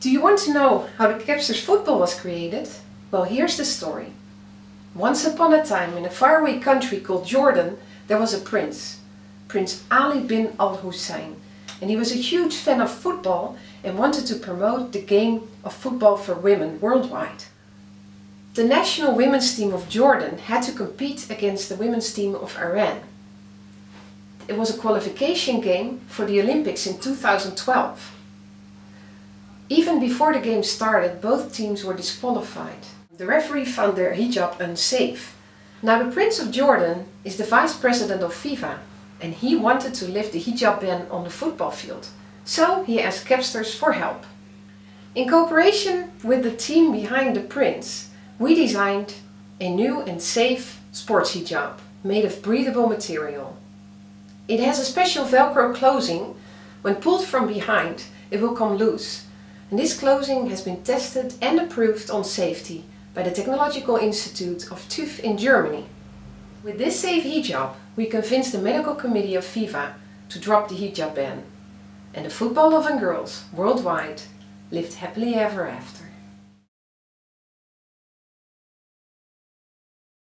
Do you want to know how the Capsters football was created? Well, here's the story. Once upon a time in a faraway country called Jordan, there was a prince, Prince Ali bin al-Hussein. And he was a huge fan of football and wanted to promote the game of football for women worldwide. The national women's team of Jordan had to compete against the women's team of Iran. It was a qualification game for the Olympics in 2012. Even before the game started, both teams were disqualified. The referee found their hijab unsafe. Now the Prince of Jordan is the vice president of FIFA and he wanted to lift the hijab ban on the football field. So he asked Capsters for help. In cooperation with the team behind the Prince, we designed a new and safe sports hijab made of breathable material. It has a special velcro closing. When pulled from behind, it will come loose and this closing has been tested and approved on safety by the Technological Institute of TÜV in Germany. With this safe hijab, we convinced the medical committee of FIFA to drop the hijab ban. And the football loving girls worldwide lived happily ever after.